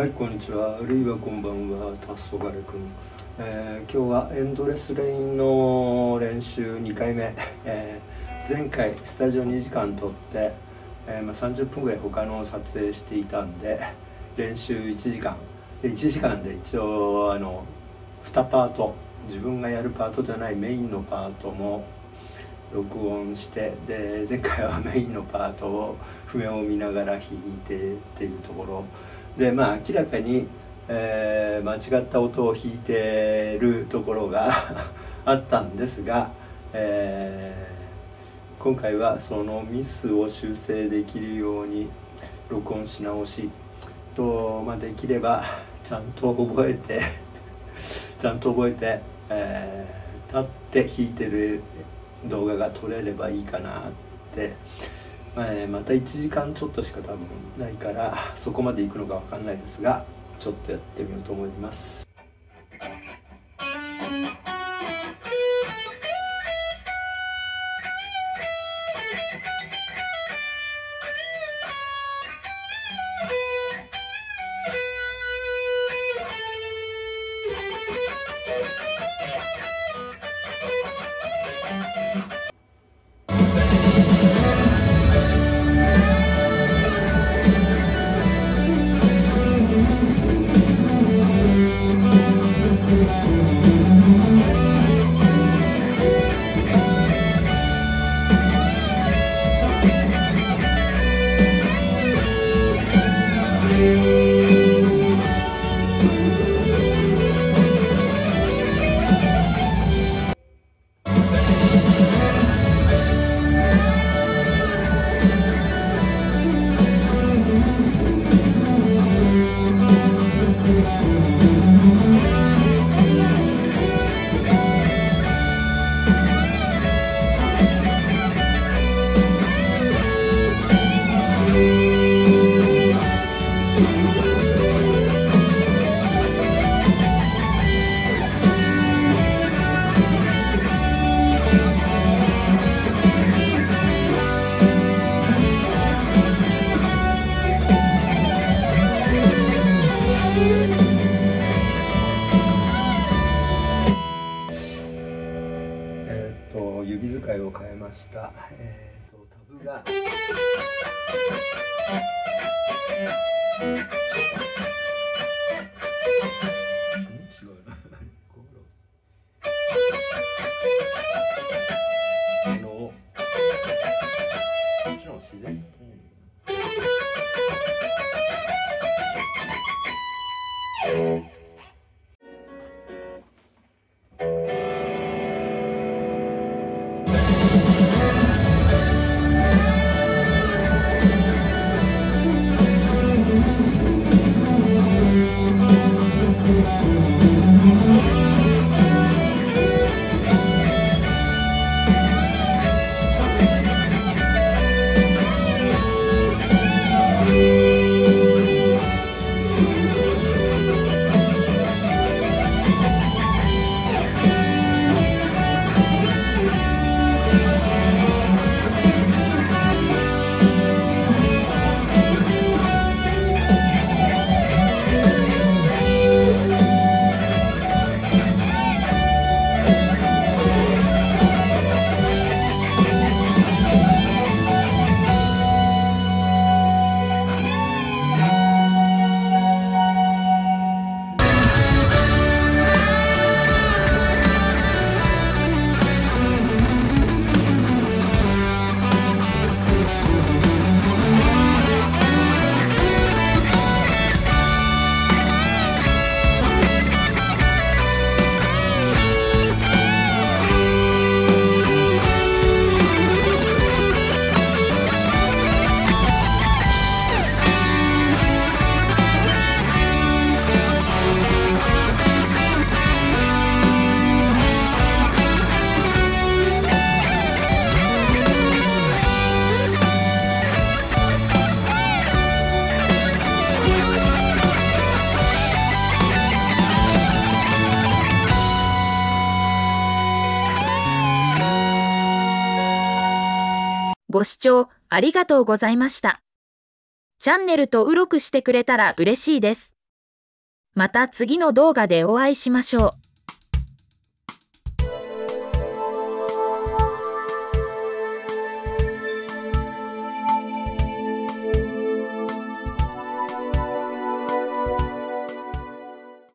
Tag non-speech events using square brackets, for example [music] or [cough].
はいこんにちは。あるいはこんばんは。タッソガレ君、えー、今日はエンドレスレインの練習2回目、えー、前回スタジオ2時間撮って、えーまあ、30分ぐらい他の撮影していたんで練習1時間。で1時間で一応あの2パート。自分がやるパートじゃないメインのパートも録音してで前回はメインのパートを譜面を見ながら弾いてっていうところ。でまあ明らかに、えー、間違った音を弾いてるところが [laughs] あったんですが、えー、今回はそのミスを修正できるように録音し直しと、まあ、できればちゃんと覚えて [laughs] ちゃんと覚えて、えー、立って弾いてる動画が撮れればいいかなってえー、また1時間ちょっとしか多分ないからそこまで行くのか分かんないですがちょっとやってみようと思います。you. ました。えーと、タブが。違うな。あの、こっちの自然と。ご視聴ありがとうございました。チャンネルとうろくしてくれたら嬉しいです。また次の動画でお会いしましょう。